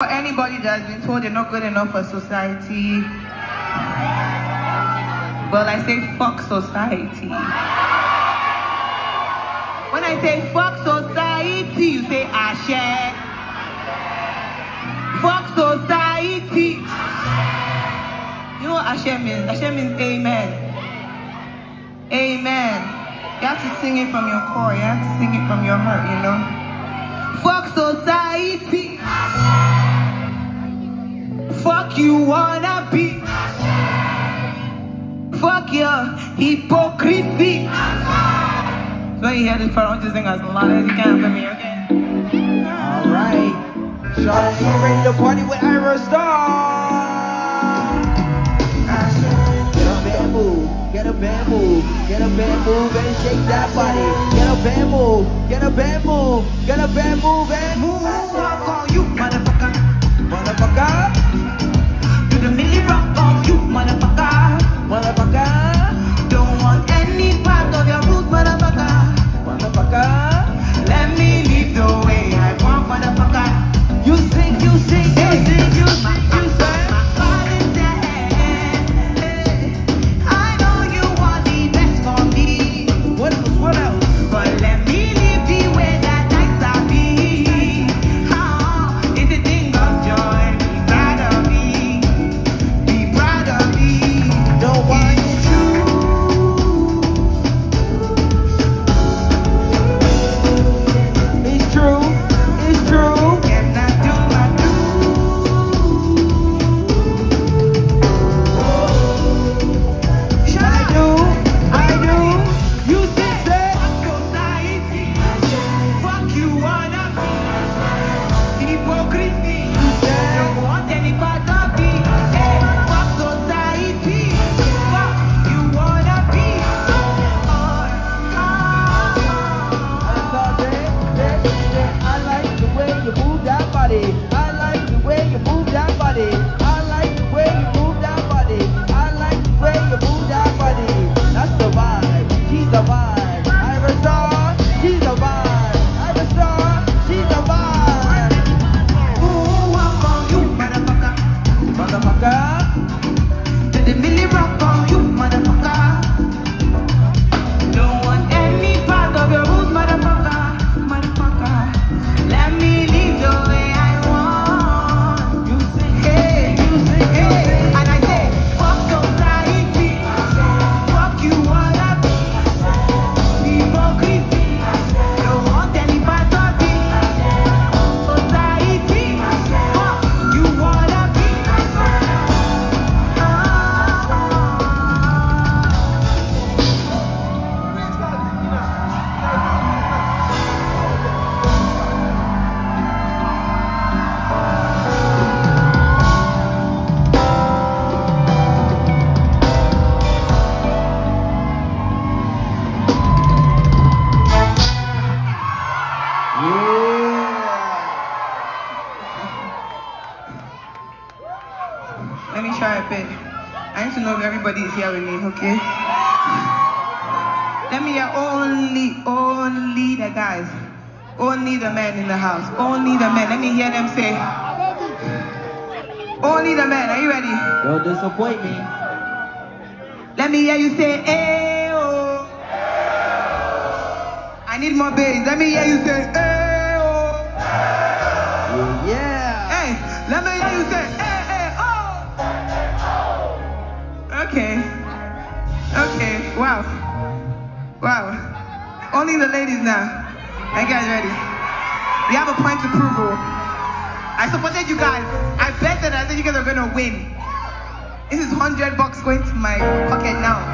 For anybody that's been told they're not good enough for society, well, I say fuck society. When I say fuck society, you say ashe. Fuck society. You know what ashe means? Ashe means amen. Amen. You have to sing it from your core. You have to sing it from your heart, you know? Fuck society. You wanna be. Fuck your hypocrisy. So you hear this part, I want you to sing as loud as you can for me, okay? Alright. Charlotte, get ready to party with Ayra Starr. Get and move, get and move, get and move and shake that body. Get and move, get and move, get and move and move. Walk on you, motherfucker. Motherfucker, Do the milli the vibe. Try a bit. I need to know if everybody is here with me, okay? Let me hear only, only the guys. Only the men in the house. Only the men. Let me hear them say. Only the men. Are you ready? Don't disappoint me. Let me hear you say, eh, oh. I need more bass. Let me hear you say, eh, oh. Yeah. Hey, let me hear you say, Only the ladies now. Are you guys ready? We have a point to prove. oh. I supported you guys. I bet that I said you guys are gonna win. This is 100 bucks going to my pocket now.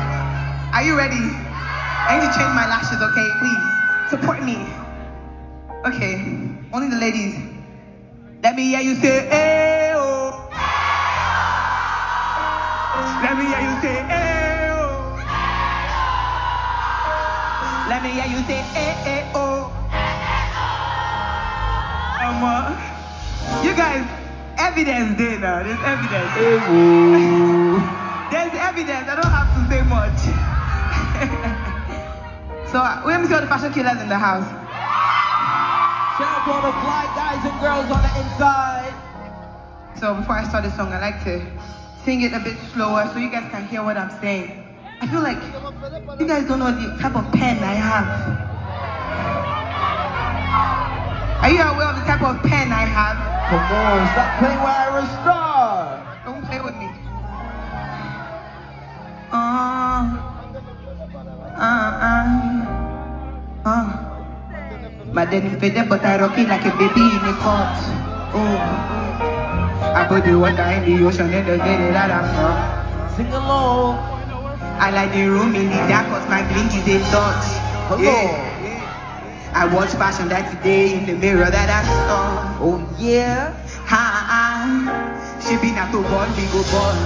Are you ready? I need to change my lashes, okay? Please. Support me. Okay. Only the ladies. Let me hear you say, eh, oh. Let me hear you say, eh, me hear you say, eh, eh, oh. Um, uh, you guys, evidence there now. There's evidence. Hey, woo. There's evidence. I don't have to say much. so, uh, me see the fashion killers in the house. Shout out to all the fly guys and girls on the inside. So before I start the song, I like to sing it a bit slower so you guys can hear what I'm saying. I feel like you guys don't know the type of pen I have. Are you aware of the type of pen I have? Come on, stop playing with Ayra Starr. Don't play with me. Uh, uh, uh, uh. My denim but I rock it like a baby in a cot. Oh. I put the water in the ocean and the city that I'm. Sing along. I like the room in the dark cause my blink is a touch. Hello. I watch fashion that today in the mirror that I saw. Oh yeah. Ha ha. She be not to ball, we go ball.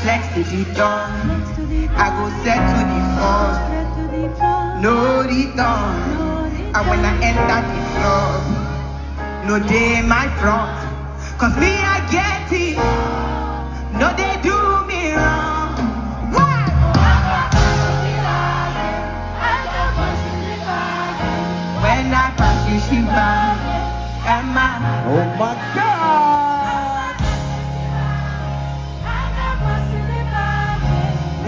Flex to the dawn. I go set to the fall. No return. And when I enter the club, no day my front. Cause me I get it. No they my God.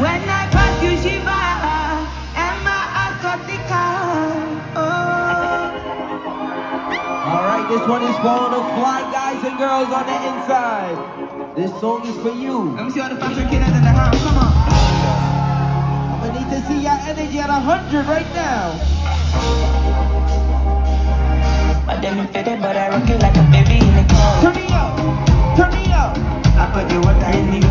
When I pass you, she back. Am I Ascotica? Oh. All right, this one is for all the fly guys and girls on the inside. This song is for you. Let me see all the fashion killers in the house. Come on. I'm gonna need to see your energy at 100 right now. Denim faded, but I rock it like a baby in a car. Turn me up. Turn me up. I put the water the in the